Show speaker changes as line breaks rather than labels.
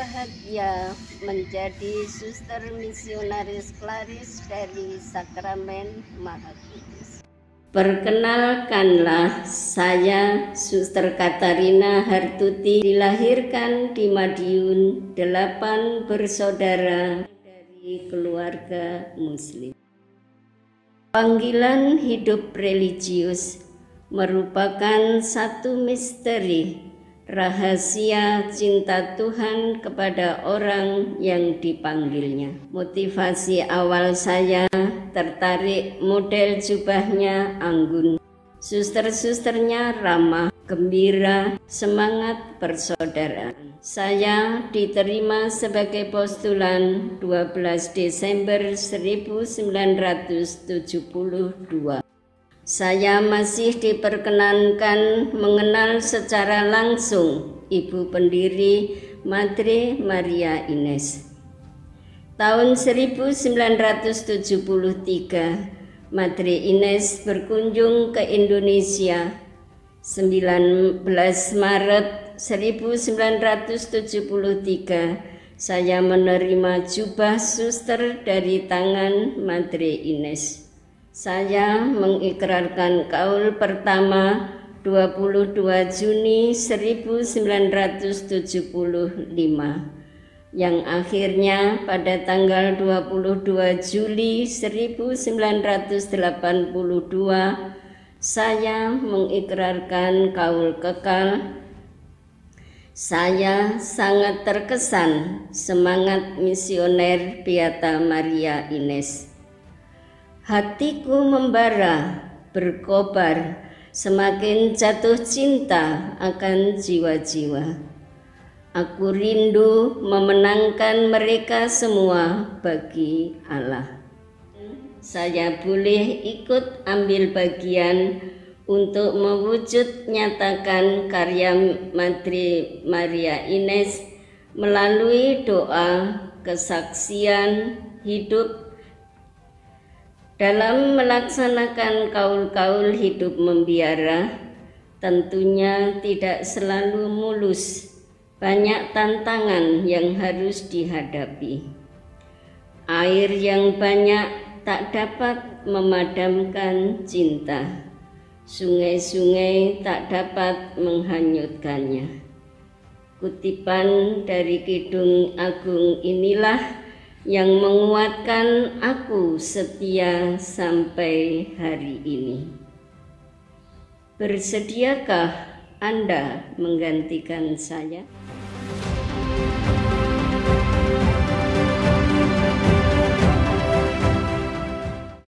berbahagia menjadi suster misionaris Klaris dari Sakramen Maha. Perkenalkanlah saya Suster Katarina Hartuti dilahirkan di Madiun delapan bersaudara dari keluarga muslim. Panggilan hidup religius merupakan satu misteri rahasia cinta Tuhan kepada orang yang dipanggilnya. Motivasi awal saya tertarik model jubahnya anggun. Suster-susternya ramah, gembira, semangat persaudaraan. Saya diterima sebagai postulan 12 Desember 1972. Saya masih diperkenankan mengenal secara langsung Ibu Pendiri Madre Maria Ines. Tahun 1973, Madre Ines berkunjung ke Indonesia. 19 Maret 1973, saya menerima jubah suster dari tangan Madre Ines. Saya mengikrarkan kaul pertama 22 Juni 1975 yang akhirnya pada tanggal 22 Juli 1982 saya mengikrarkan kaul kekal. Saya sangat terkesan semangat misioner Beata Maria Ines Hatiku membara, berkobar, semakin jatuh cinta akan jiwa-jiwa. Aku rindu memenangkan mereka semua bagi Allah. Saya boleh ikut ambil bagian untuk mewujud nyatakan karya Madre Maria Ines melalui doa, kesaksian, hidup, dalam melaksanakan kaul-kaul hidup membiara, tentunya tidak selalu mulus. Banyak tantangan yang harus dihadapi. Air yang banyak tak dapat memadamkan cinta. Sungai-sungai tak dapat menghanyutkannya. Kutipan dari Kidung Agung inilah yang menguatkan aku setia sampai hari ini. Bersediakah Anda menggantikan saya?